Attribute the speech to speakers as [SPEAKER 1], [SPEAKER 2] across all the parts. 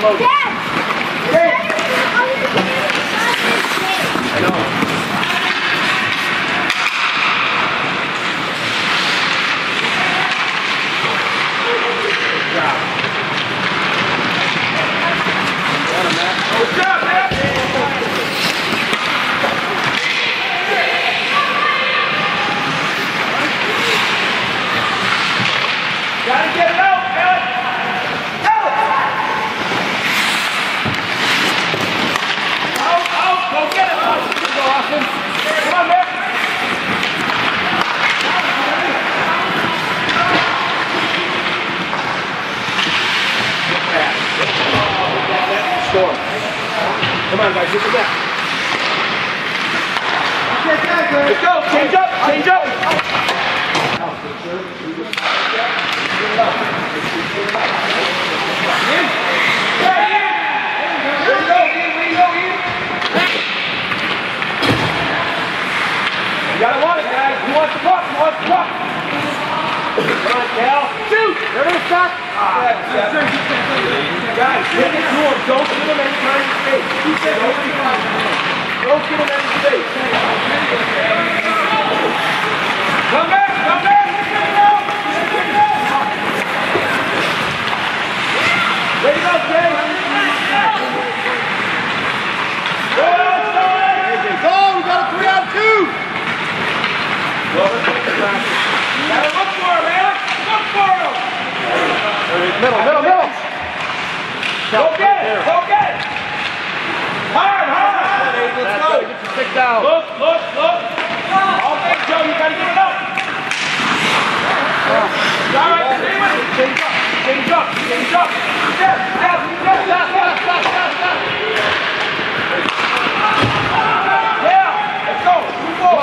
[SPEAKER 1] Dad! Come on, guys, look at that. Let's go, change up, change up. You gotta want it, guys. Who wants the puck? Who wants the puck? Come on, Cal. Shoot! Is, Chuck. Guys, hit it to. Don't give him any time to space. Don't give him- Don't give him any space. Come back, come back. Ready to go, Jay. Go, go,
[SPEAKER 2] Go, we got a three on two.
[SPEAKER 1] Gotta look for him, man. Look for him.
[SPEAKER 2] Middle, middle, middle.
[SPEAKER 1] Go get it. Go get it. Hard, hard.
[SPEAKER 2] Let's go. Get your stick down.
[SPEAKER 1] Look, look, look. All Joe. You gotta get it up. All right, stay with it. Change up. Change up. Change up. Step, step, step, step, step, step, step, step. Yeah. Let's go. Move.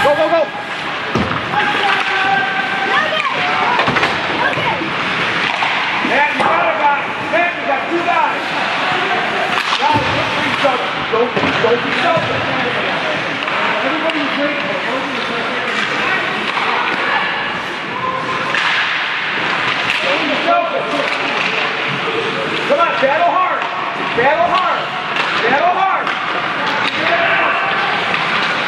[SPEAKER 2] Go, go, go.
[SPEAKER 1] Matt, you got it, guys. Matt, you got two guys. Guys, look for each other. Don't, be selfish. Everybody's great. Don't. Come on, battle hard. Battle hard. Battle hard.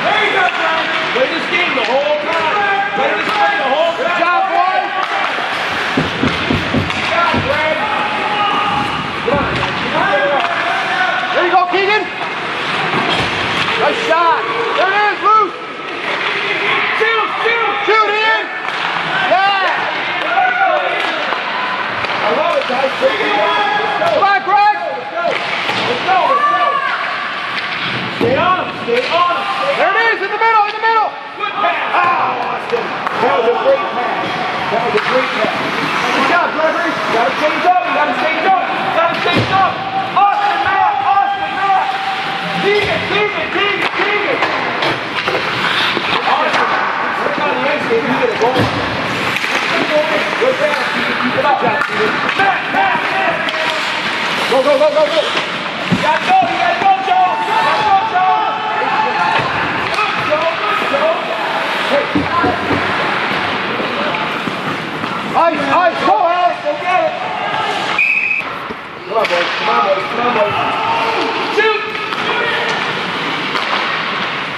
[SPEAKER 1] There you go, John. Play this game the whole time. Play this game the whole time.
[SPEAKER 2] Good job, boys.
[SPEAKER 1] God, Brad. Come on.
[SPEAKER 2] There you go, Keegan. Shot. There it is, loose.
[SPEAKER 1] Shoot, shoot.
[SPEAKER 2] Shoot, Ian. Yeah.
[SPEAKER 1] I love it, guys. Go.
[SPEAKER 2] Come on, Greg.
[SPEAKER 1] Let's go. Let's go. Stay on him. Stay on him.
[SPEAKER 2] There it is, in the middle, in the middle.
[SPEAKER 1] Good pass. Ah, Austin. That was a great pass. That was a great pass. Good job, Gregory. You gotta change up. You gotta change up. You gotta change up. Austin, Matt. Austin, Matt. Keegan, Keegan, Keegan, Keegan. Austin, work it! Come on, boys, come on, boys, come on, boys. Shoot!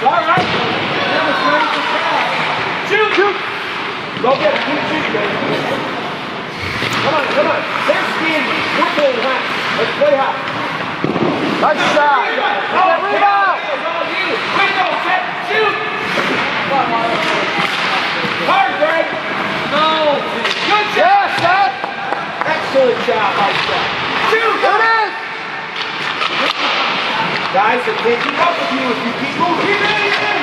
[SPEAKER 1] All right. Shoot, shoot! Go get it, keep shooting, baby. Come on, come on. They're skiing. We're pulling high. Let's play high.
[SPEAKER 2] Nice shot. That rebound.
[SPEAKER 1] Window, set, shoot! Hard, Greg! No! Good shot!
[SPEAKER 2] Yes, Seth.
[SPEAKER 1] Excellent job, nice shot. Shoot!
[SPEAKER 2] There it is.
[SPEAKER 1] Guys, they can't keep up with you if you keep moving. Keep it! Okay,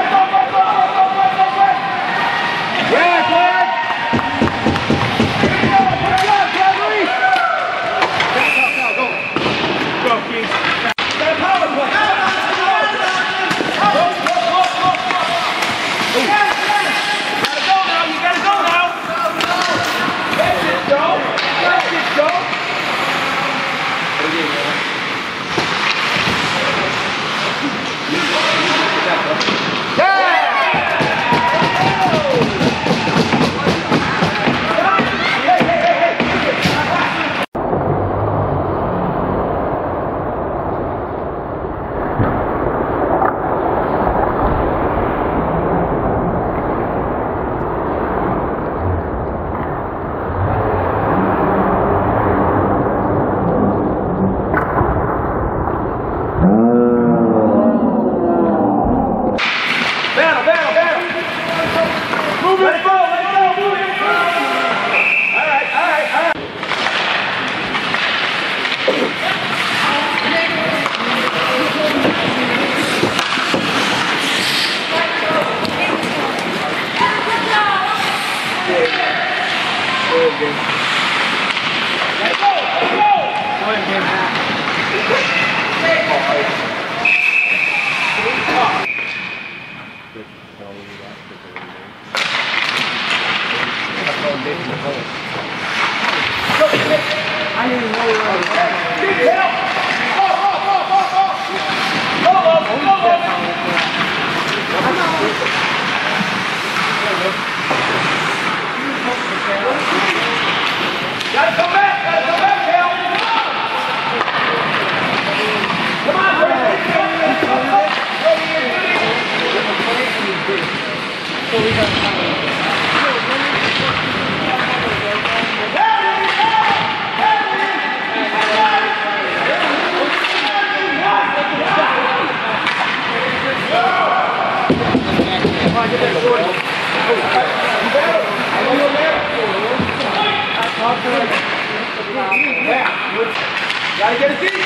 [SPEAKER 1] Gotta get a seat.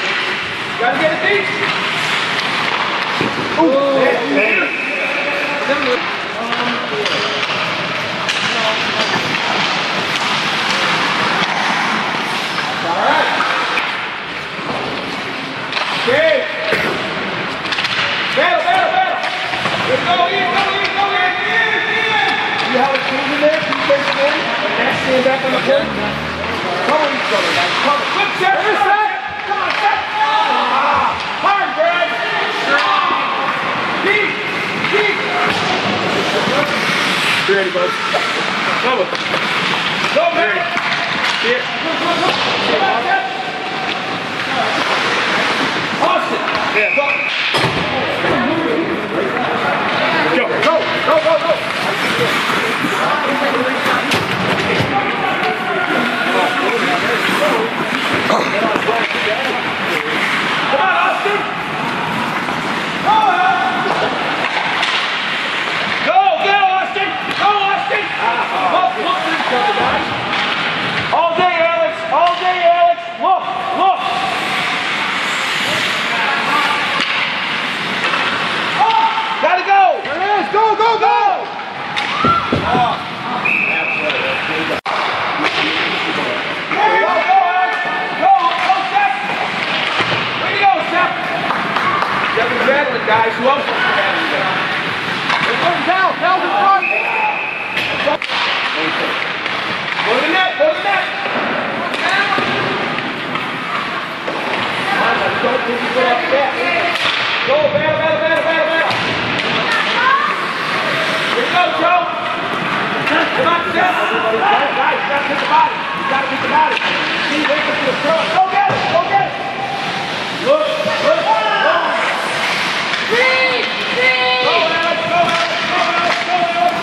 [SPEAKER 1] Gotta get a seat. All right. Okay. Battle, battle, battle. Let's go in, go in, go in, in, in. You have a team in there, two faces in, and that's stand back on the court. Cover each other, guys. Cover. Good set, good set. Come on, set. Ah, hard, Brad. Deep, deep. You ready, bud? Cover. Go, man. Here. Austin. Yeah. Go. Go, go, go, go, go. Come on, Austin. Go, go, go, Austin. Go, Austin. Look, look at each other, guys. All day, Alex. All day, Alex. Look, look. Gotta go.
[SPEAKER 2] There it is. Go, go, go.
[SPEAKER 1] Go, go, Alex. Go, go, Seth. Way to go, Seth. Devin battling, guys. Else is battling there?
[SPEAKER 2] Cal, Cal's in front.
[SPEAKER 1] Go to the net, go to the net. Go. Put your foot up there. Go, battle, battle, battle, battle. Here you go, Joe. Come on, Seth. Guys, you gotta hit the body. You gotta hit the body. See, wait for the throw. Go get it, go get it. Look, look, look. Go, Alex, go, Alex, go, Alex, go, Alex.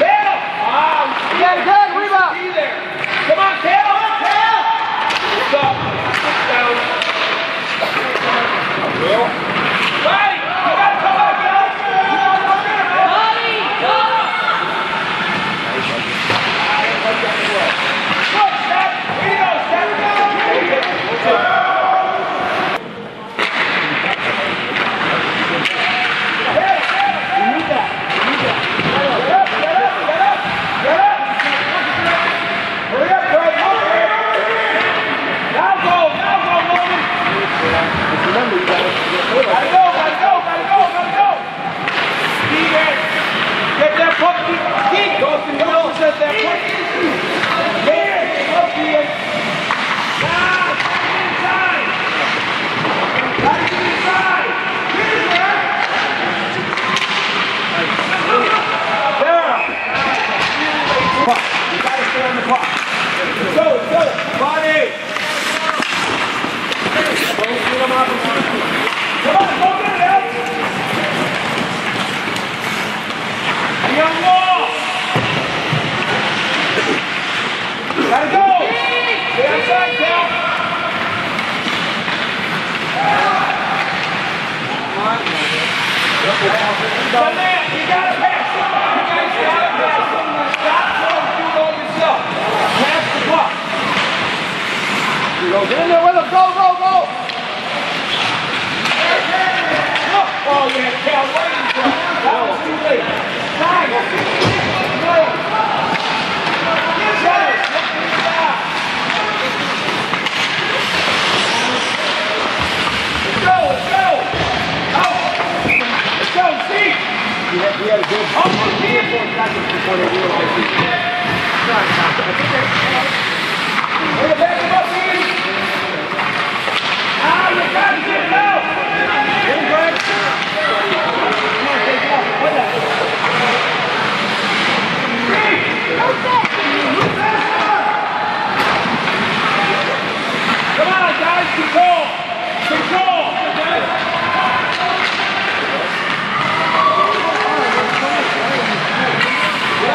[SPEAKER 1] Battle! Wow,
[SPEAKER 2] Again, again, rebound.
[SPEAKER 1] see there. Come on, Cal! Cal! Stop. Down. Right!
[SPEAKER 2] had, we had a good
[SPEAKER 1] oh, three or four
[SPEAKER 2] seconds before they realized we were
[SPEAKER 1] trying to stop it. back up, please. Now you got
[SPEAKER 2] Come on,
[SPEAKER 1] guys. Control. Control.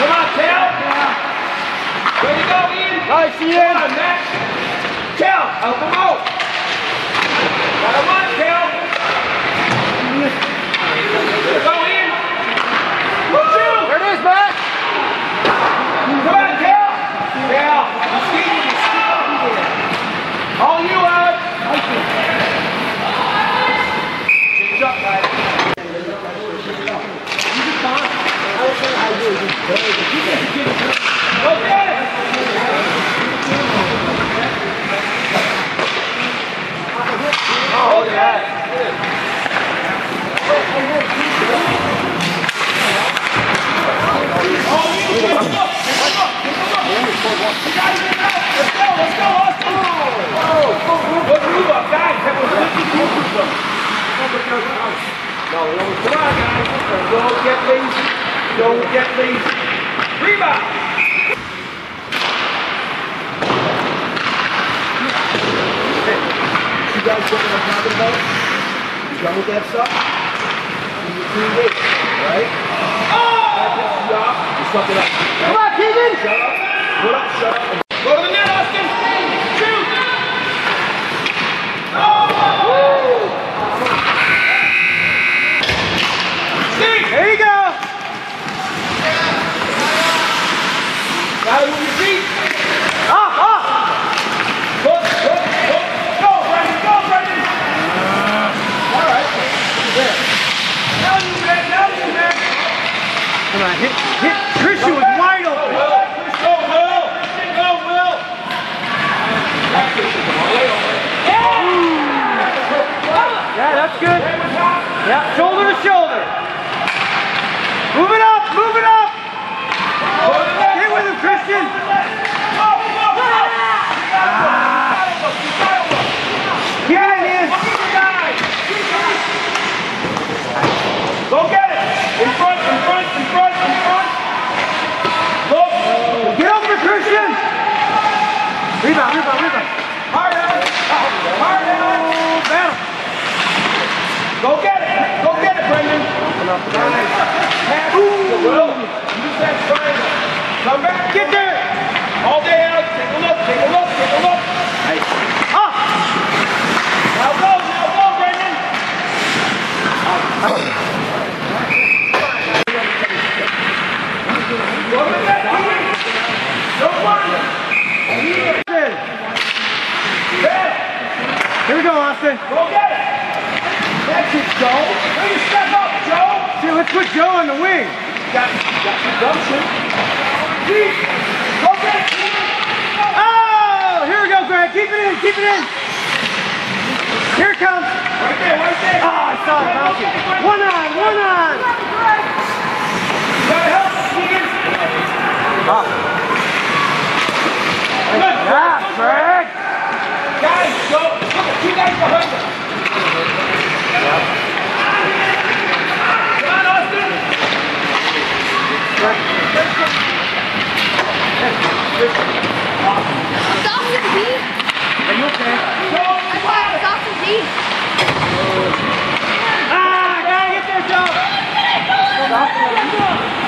[SPEAKER 1] Come on, Cal. Way to go, Ian.
[SPEAKER 2] Nice, Ian.
[SPEAKER 1] Come on, Max. Cal, help him out. On, Cal. Go, Ian. Woo!
[SPEAKER 2] There it is, Max.
[SPEAKER 1] Come on, Cal. Cal, No, we always, don't get lazy, don't get lazy. Hey, You guys what I'm talking about? You done with that stuff? You cleaned it, right? Oh! That pisses you off, you suck it up. Right?
[SPEAKER 2] Come on,
[SPEAKER 1] Shut up. Put up, shut up. Now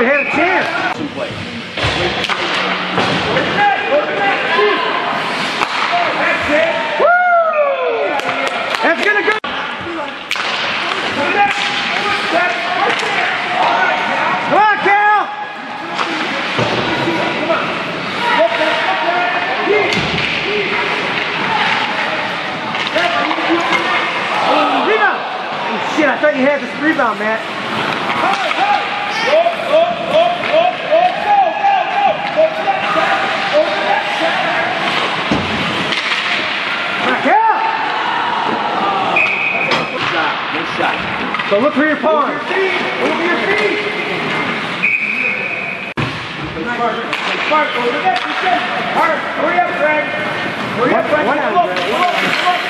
[SPEAKER 2] he had a chance. bet you had this rebound, Matt.
[SPEAKER 1] Go, go, go! Go! Go.
[SPEAKER 2] So look for your palm.
[SPEAKER 1] Move your feet! Move your feet! Spark, over the next, hurry up, Greg! Hurry up, Greg! Look, look, look!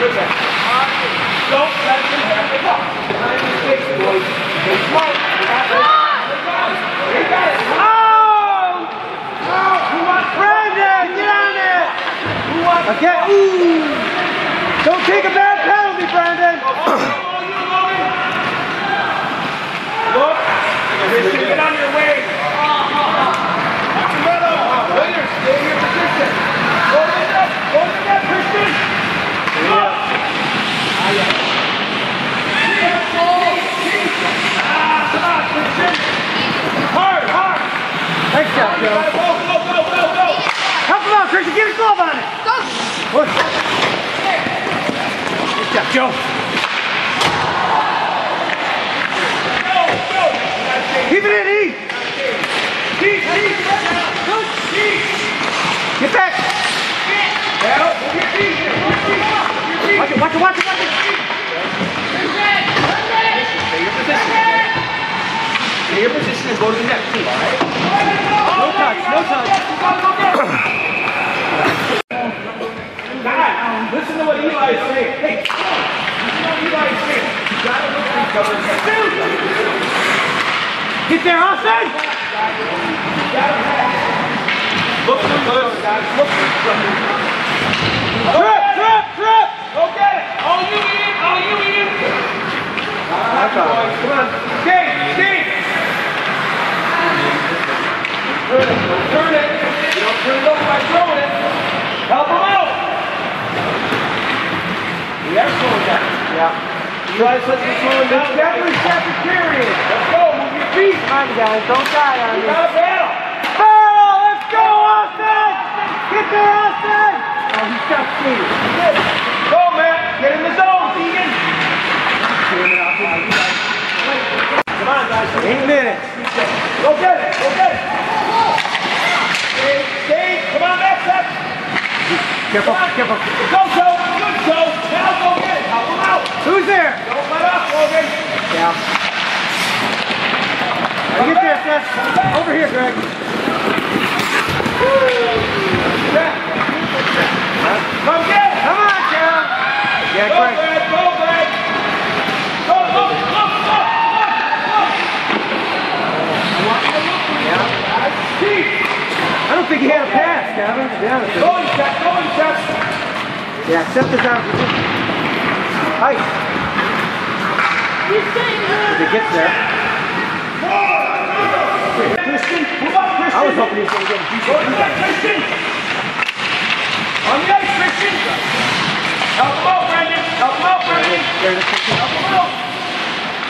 [SPEAKER 2] Good
[SPEAKER 1] man. Don't
[SPEAKER 2] there. Okay. Ooh. Don't take a bad penalty, Brandon.
[SPEAKER 1] Look. Get on your way. Waiter, stay in your position. Go to the net. Go to the net, Christian. Look. Ah, come on, Christian. Hard, hard.
[SPEAKER 2] Nice shot,
[SPEAKER 1] You
[SPEAKER 2] Joe.
[SPEAKER 1] gotta go, go, go, go, go.
[SPEAKER 2] Help him out, Christian. Get his glove on it.
[SPEAKER 3] Go.
[SPEAKER 2] Push. Good shot, Joe.
[SPEAKER 1] Go, go.
[SPEAKER 2] Keep it in, E. Get back. Watch it, watch it, watch it, watch it.
[SPEAKER 1] Stay your position. Stay your position and go to the net, please.
[SPEAKER 2] No touch, no touch.
[SPEAKER 1] Guys, listen to what Eli is saying. Hey, listen to what Eli is saying. You gotta look at "Dude!"
[SPEAKER 2] Get there, Austin!
[SPEAKER 1] Look for good. Look for
[SPEAKER 2] Trip, trip, trip!
[SPEAKER 1] Go get it. All you Ian. All you Ian.
[SPEAKER 2] That's all right.
[SPEAKER 1] Come on. Steve. Steve. Turn it. Don't turn it. You don't turn it over by throwing it. Help him out. We are slowing down.
[SPEAKER 2] Yeah.
[SPEAKER 1] Try to set the slowing down.
[SPEAKER 2] Definitely cafeteria.
[SPEAKER 1] Let's go. Move your feet.
[SPEAKER 2] Come on, guys, don't die on
[SPEAKER 1] You
[SPEAKER 2] me.
[SPEAKER 1] got a battle.
[SPEAKER 2] Barrel, let's go, Austin! Get there, Austin! Oh, he stopped skating.
[SPEAKER 1] Go, Matt. Get in the zone, Deegan. Come on, guys.
[SPEAKER 2] Eight minutes.
[SPEAKER 1] Go get it. Go get it. Steve. Steve. Come on, Matt. Matt.
[SPEAKER 2] Careful, careful.
[SPEAKER 1] Go, Joe. Now go get it. Help him out.
[SPEAKER 2] Who's there?
[SPEAKER 1] Don't let up, Logan.
[SPEAKER 2] Yeah. I'll get there, Seth. Over here, Greg.
[SPEAKER 1] Come get.
[SPEAKER 2] Come on, Cal. Yeah,
[SPEAKER 1] Go,
[SPEAKER 2] Greg.
[SPEAKER 1] Brad. Go, Brad. Go. I want you to look for you. Steve.
[SPEAKER 2] I don't think he had a pass, Kevin, to be honest with you.
[SPEAKER 1] Go, Seth. Go, Seth.
[SPEAKER 2] Yeah, Seth is out of If he gets there.
[SPEAKER 1] Christian. Move up, Christian.
[SPEAKER 2] I was hoping he was going to get a decent
[SPEAKER 1] Go to that, Christian. On the ice, Christian. Help him out, Brendan. Help him out, Brendan.
[SPEAKER 2] It
[SPEAKER 1] Help him out.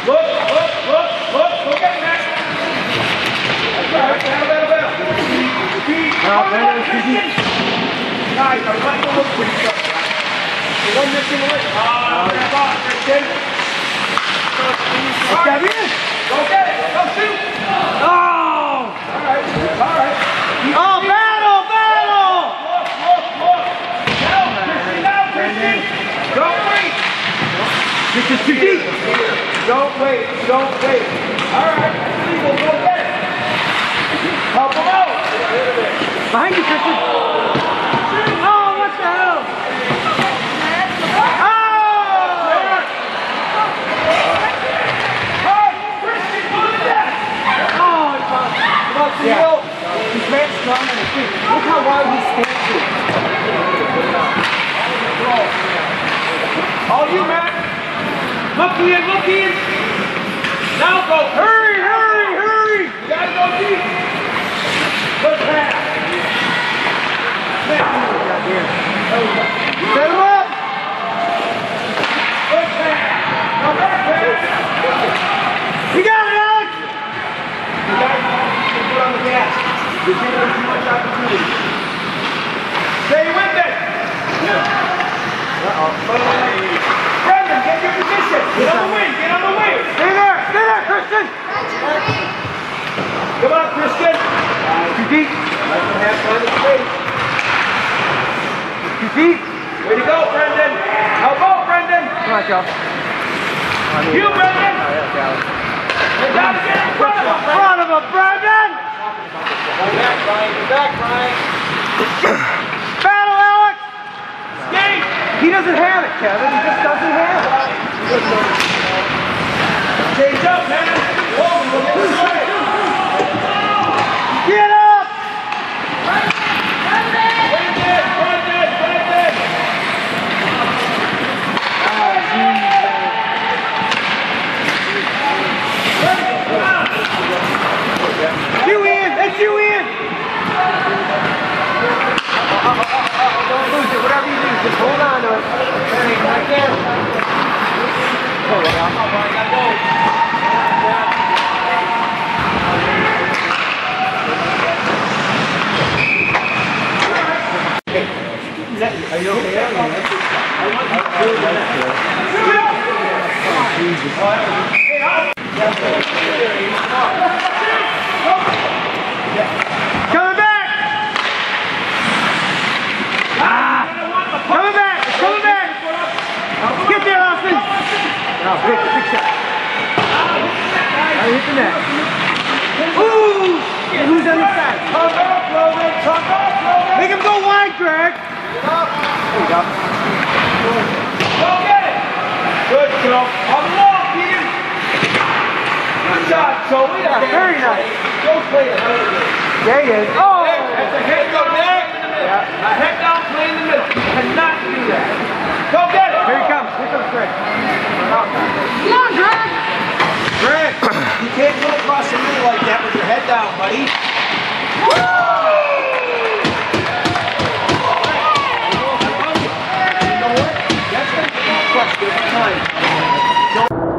[SPEAKER 1] Look, look, look, look. Go get him, Max. That's right. Battle, battle, battle. Repeat.
[SPEAKER 2] No, Brendan is busy.
[SPEAKER 1] Guys, I'm letting you look for yourself. The one missing away. Ah, grab on, Christian.
[SPEAKER 2] Let's dive.
[SPEAKER 1] Go get it. Go shoot. Right. Right. Don't wait. Don't wait. Don't wait. All right. Will go get. Help him out.
[SPEAKER 2] Behind you, Christian. Oh, what the hell? Oh!
[SPEAKER 1] Hey, Christian, do that.
[SPEAKER 2] Oh, he found
[SPEAKER 1] Come on,
[SPEAKER 2] Yeah. He's very strong on his feet. Look how wide he stands here.
[SPEAKER 1] All you, Matt. Look, Ian. Look, Ian. Now go.
[SPEAKER 2] Hurry, hurry, hurry!
[SPEAKER 1] You gotta go deep. Good pass.
[SPEAKER 2] Set him up!
[SPEAKER 1] Good pass. Now back pass.
[SPEAKER 2] You got it, Alex!
[SPEAKER 1] You guys put your foot on the gas. You're giving them too much opportunity. Stay with it. Yeah.
[SPEAKER 2] Uh-oh.
[SPEAKER 1] Brendan, get your position. Get on the wing. Get on the wing.
[SPEAKER 2] Stay there! Stay there, Christian!
[SPEAKER 1] Come on, Christian.
[SPEAKER 2] Too deep.
[SPEAKER 1] Let them have time to space.
[SPEAKER 2] Too deep.
[SPEAKER 1] Way to go, Brendan. How about Brendan?
[SPEAKER 2] Come on, Joe.
[SPEAKER 1] You, Brendan.
[SPEAKER 2] Oh, yeah, Alex.
[SPEAKER 1] You gotta get in of.
[SPEAKER 2] Front of him, Brendan!
[SPEAKER 1] Back, Brian. Back, Brian.
[SPEAKER 2] Battle, Alex!
[SPEAKER 1] Skate.
[SPEAKER 2] He doesn't have it, Kevin. He just doesn't have it.
[SPEAKER 1] Change up, man. That's going to be a question
[SPEAKER 2] of
[SPEAKER 1] time.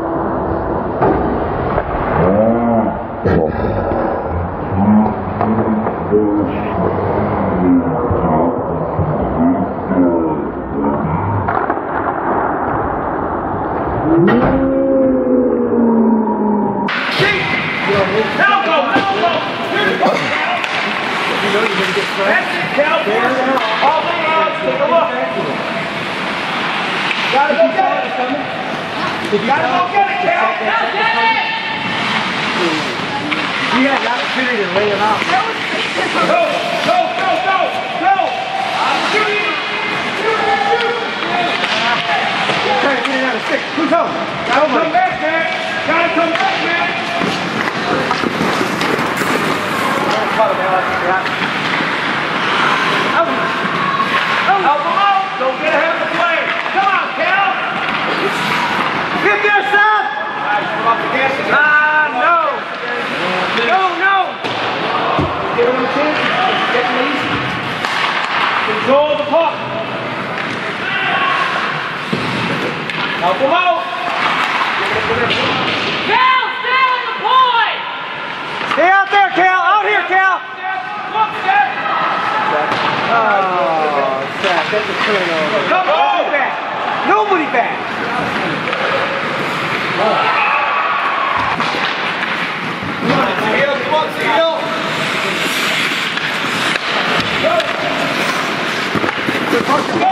[SPEAKER 1] Okay.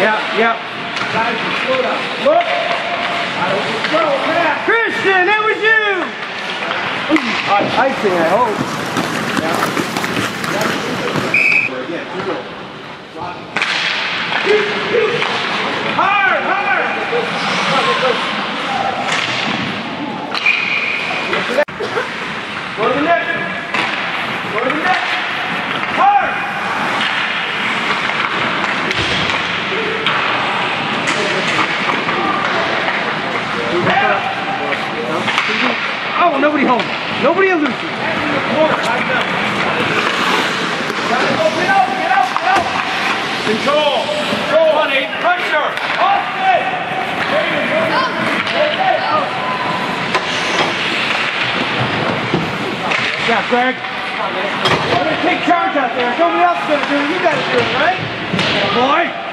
[SPEAKER 2] Yeah,
[SPEAKER 1] yep. Look. I don't.
[SPEAKER 2] Christian, that was you. Icing, I hope.
[SPEAKER 1] Yeah.
[SPEAKER 2] Yeah, nobody home. Nobody
[SPEAKER 1] in Lucy. Control. Control, honey. Pressure. Austin.
[SPEAKER 2] Yeah, Greg. Take charge out there. Nobody else is going to do it. You
[SPEAKER 1] got to do it,
[SPEAKER 2] right?
[SPEAKER 1] Good boy.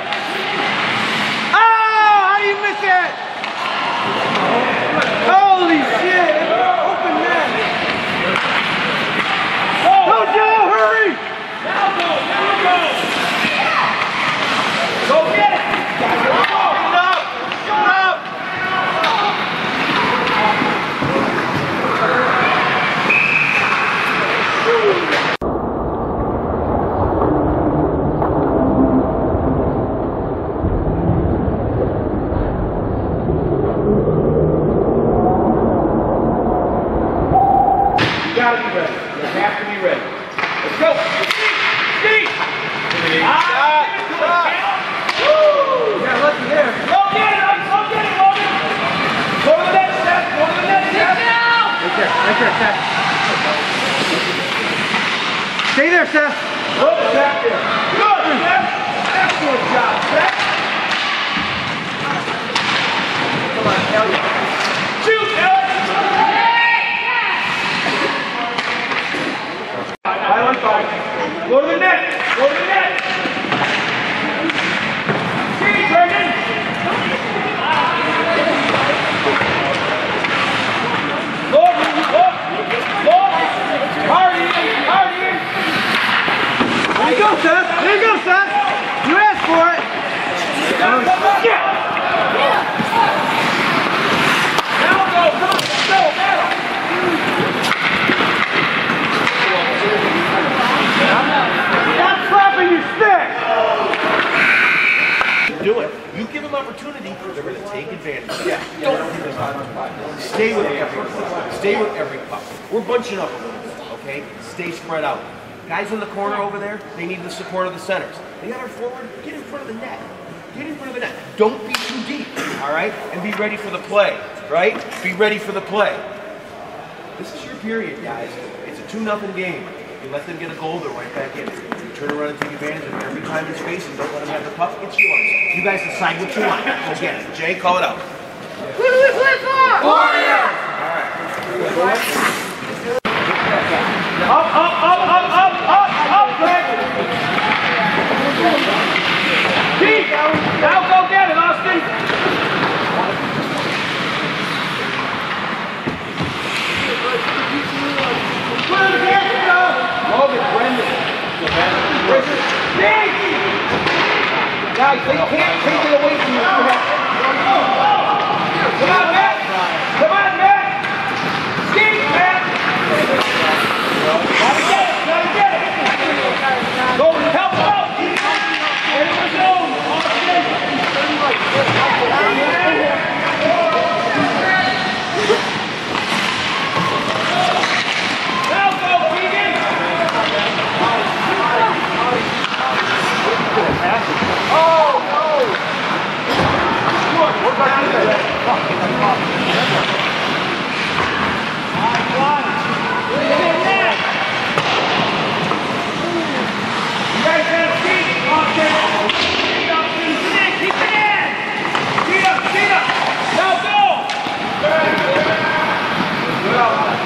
[SPEAKER 4] Take advantage. of it. Don't. Stay with every puck. Stay with every puck. We're bunching up a little bit, okay? Stay spread out. Guys in the corner over there, they need the support of the centers. The other forward, get in front of the net. Get in front of the net. Don't be too deep, all right? And be ready for the play, right? Be ready for the play. This is your period, guys. It's a 2 nothing game. You let them get a goal, they're right back in. You turn around and take advantage of every time in space and don't let them have the puck. It's yours. You guys decide what you want. Go get it. Jay, call it out.
[SPEAKER 3] Who do we play for?
[SPEAKER 1] Up, up, up, up, up, up, up, Greg. Pete, now go get it, Austin. Put it against. Logan, Brendan. Guys, they can't take it away from. You Come on, Matt. Come on, Matt. Skate, Matt. Gotta get it, gotta get it. Go, help out. Get in the zone. Austin. Now go, Keegan. You guys gotta skate, Austin. Skate, Austin. Keep it in, keep it in. Skate up, skate up. Now go. Good outside.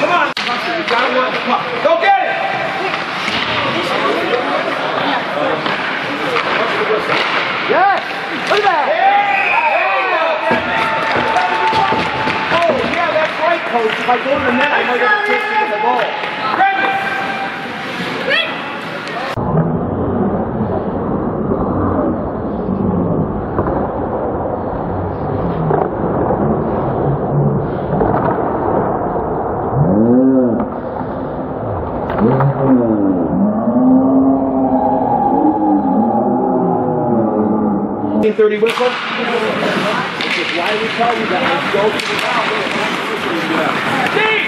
[SPEAKER 1] Come on, you gotta work the puck. Go get it! Yes! Look at that! Oh, yeah, that's right, coach. If I go to the net, I might have to take to the goal. Thirty whistle. This is why we tell you guys go to the foul. Steve!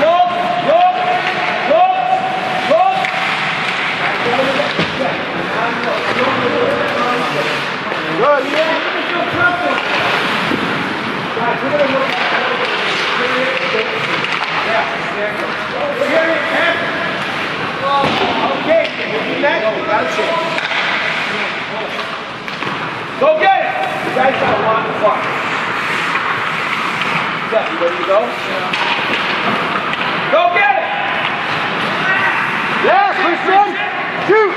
[SPEAKER 1] Look! Look! Look! Look! Good, yeah. Guys, we're gonna look Okay, you next. Got a chance. Go get it! You guys got a lot of fun. Steph, you ready to go? Go get it! Yeah, Christian! Shoot!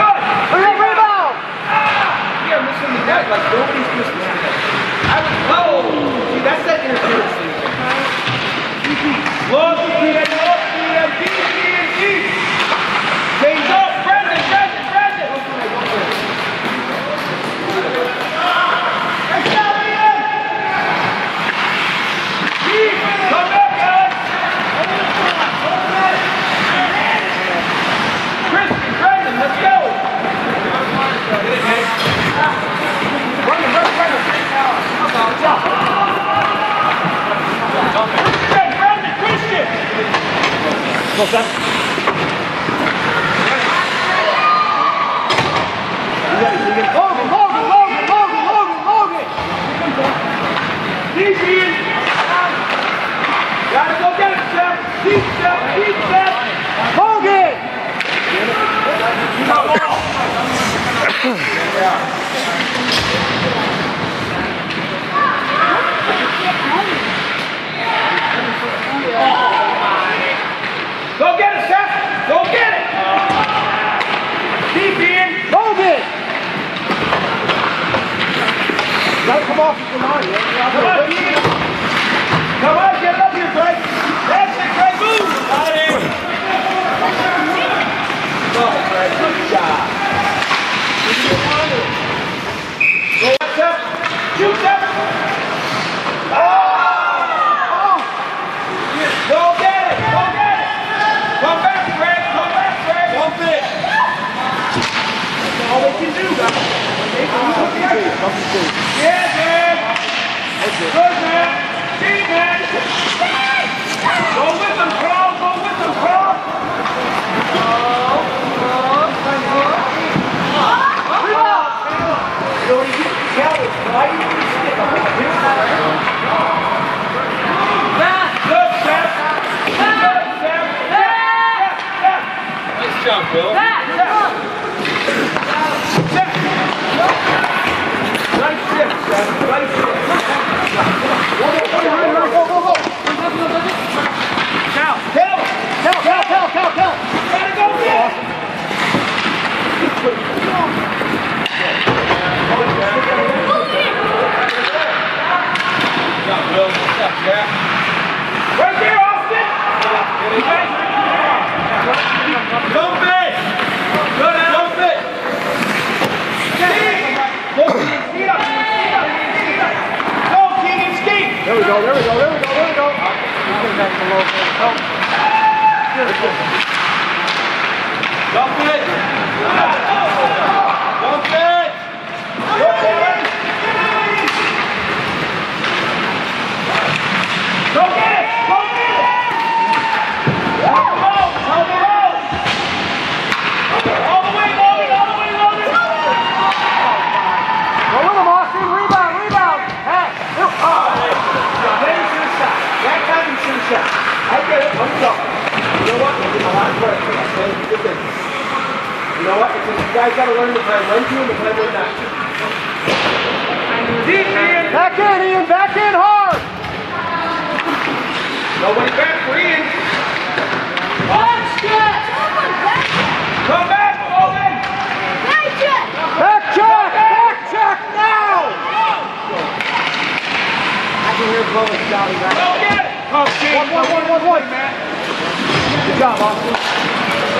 [SPEAKER 1] Good! Hurry up, rebound! Are missing the net like nobody's missing the net. I was, oh! See, that's that interference thing. Look, DN, look, DN, deep, DN, deep! Change up, Brendan, Brendan, Brendan! Come back, guys! Christian, Brendan, let's go! Brendan, Brendan, Brendan! Christian, Brendan, Christian! Close up. Logan, Logan, Logan, Logan, Logan, Logan! Deep in! Gotta go get it, Steph! Deep, Steph! Deep, Steph! Logan! Go get it, Steph! Go get it! Deep in! Logan! Gotta come off the line. Come on. Come on, get up here, Greg. That's it, Greg. Move. Got it. Go, Greg. Good job. Go, Steph. Shoot, Steph. Oh! Go get it. Go get it. Come back, Greg. Come back, Greg. Go big. Man. Good, know what you tell us, why you need to stick on it? Good, Sam. Good, Sam.
[SPEAKER 5] Nice job, Bill.
[SPEAKER 1] Nice shift, Sam. Nice shift. Cal, Cal, Cal, Cal, Cal, Cal, Cal. Gotta go get it.
[SPEAKER 5] Good job, Bill. Good job, Jack.
[SPEAKER 1] Right there, Austin.
[SPEAKER 5] It!
[SPEAKER 1] Good, Al.
[SPEAKER 5] Jump it!
[SPEAKER 1] Go, Keegan, speed up. Speed up. Speed up. Go, Keegan,
[SPEAKER 2] we go, there we go, there we go, there we go.
[SPEAKER 5] Jump it! Jump it!
[SPEAKER 1] Go, Keegan. Go get it. Go get it. Go, go, go. All the way, Logan. All the way, Logan.
[SPEAKER 2] Go with him, Austin. Rebound, rebound. Pass.
[SPEAKER 1] Then he should have shot. That time he should have shot. I get it. Let's go. You know what? We're getting a lot of credit for that. man. Good business. You know what? Because you guys got to learn the time when to and the time when not to.
[SPEAKER 2] Back in, Ian. Back in hard.
[SPEAKER 1] Nobody back for Ian. Come back, Logan.
[SPEAKER 2] Back check. Back check now. I can hear Chloe shouting back.
[SPEAKER 1] Go get it. Come, Keith.
[SPEAKER 2] One, one, one, one, one, man. Good job, Austin.
[SPEAKER 1] Good job, Ian. Come back.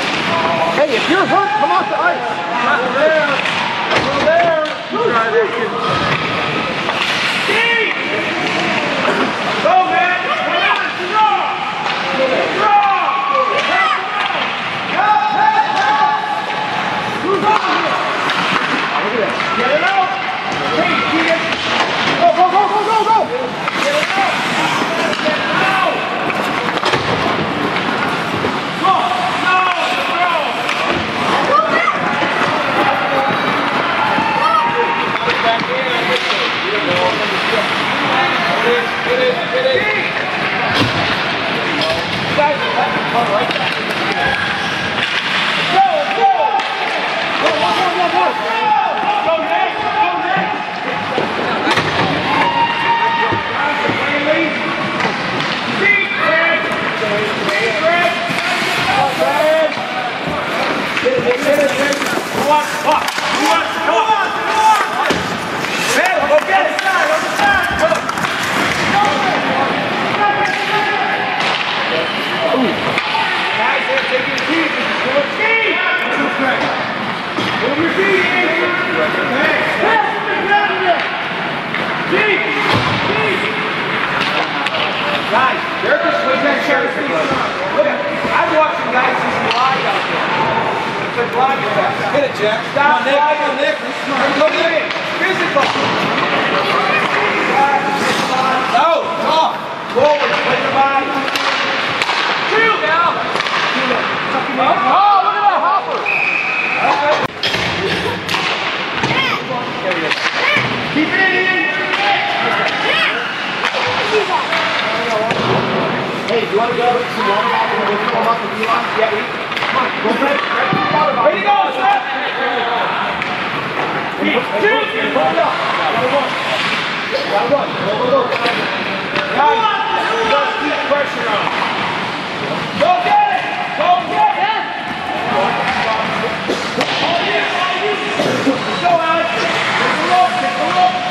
[SPEAKER 2] Hey, if you're hurt, come off the ice.
[SPEAKER 1] Keith. Go, man. Come on, strong. Strong. Get it out. Hey, Keegan.
[SPEAKER 2] Go, go, go, go, go, go.
[SPEAKER 1] Get it out. Get it out. Go. No, no.
[SPEAKER 5] Back in. I think so. You don't know. Get it, get it, get it.
[SPEAKER 1] Go, go.
[SPEAKER 2] Go, one, one, one, one.
[SPEAKER 1] Go, Nick. Go, Nick. Deep, Fred. Deep, Fred. Go, Fred. Get it, get it, get it. Go on, come on. Come on, come on. Fred, go get it. Go. Guys, they're taking it easy. Go, Steve. Go, your feet, Andy. Deep. Deep. Guys, I've watched some guys just glide out there.
[SPEAKER 2] Oh, at that hopper.
[SPEAKER 1] Keep it in.
[SPEAKER 2] Hey, do you want to go some water off and we'll come up with you on?
[SPEAKER 1] Yeah, we, come on, go play. Ready to go, Seth. Shoot. Hold up. Gotta run. Go, go, go. Guys, just keep pressure on. Go get it. Go get it. Go, Alex. Take the rope. Take the rope.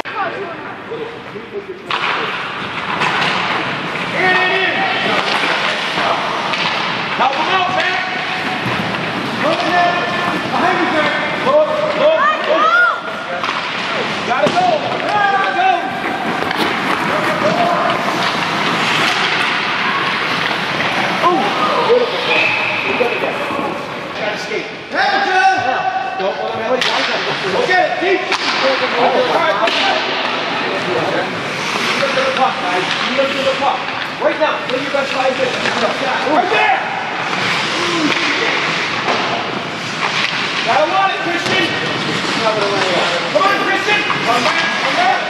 [SPEAKER 1] Right now, put your best five minutes. Right there. Gotta want it, Christian. Come on, Christian. Come back. Come back.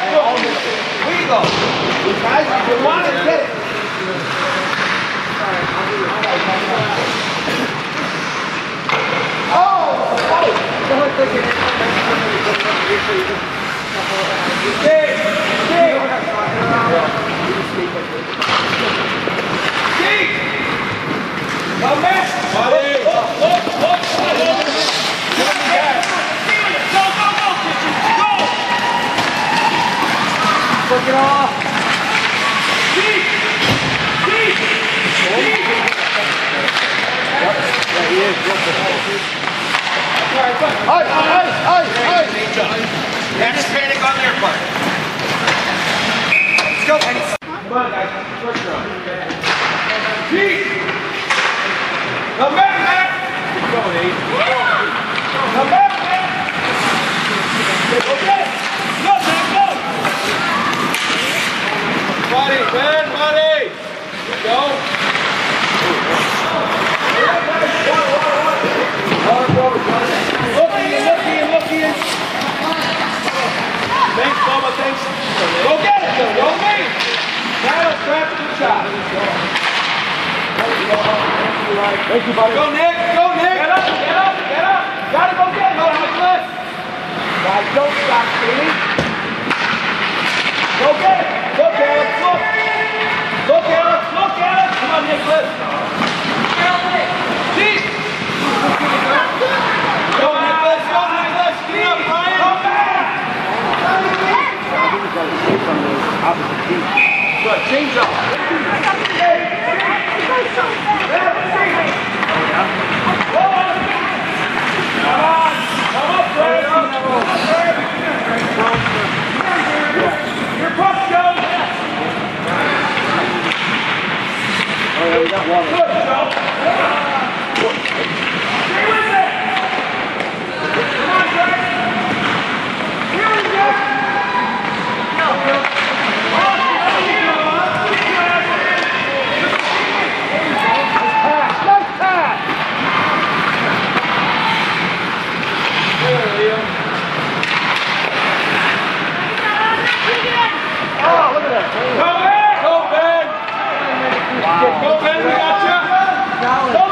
[SPEAKER 1] There you go. Guys, if you want it, get it. Stay. Stay. Stay.
[SPEAKER 4] That's panic on their part. Let's go.
[SPEAKER 1] Come on, guys. Pressure on. Deep. Come back, man. Come back, man. Okay. Go, man, go.
[SPEAKER 5] Buddy, man, buddy. Go.
[SPEAKER 1] Looking, looking, looking. Thanks, Bubba, thanks. Go get it, go me. Kyle, grab the shot.
[SPEAKER 2] Thank you, buddy.
[SPEAKER 1] Go, Nick, go, Nick. Get up, get up, get up. Gotta go get it, go, Nicholas. Guys, don't stop skating. Go get it. Look, Alex, look. Look, Alex, look, Alex. Come on, Nicholas. Deep. Go, Nicholas, go, Nicholas. Get up, Brian. Come back. Good, change up. Come on, come up, Fred. Come up.
[SPEAKER 2] Oh, we got water.
[SPEAKER 1] Good, Joe. Stay with it. Come on, Fred. Here we go.
[SPEAKER 2] Nice pass.
[SPEAKER 1] Come back.
[SPEAKER 5] Go, Ben. Go, Ben, we got you.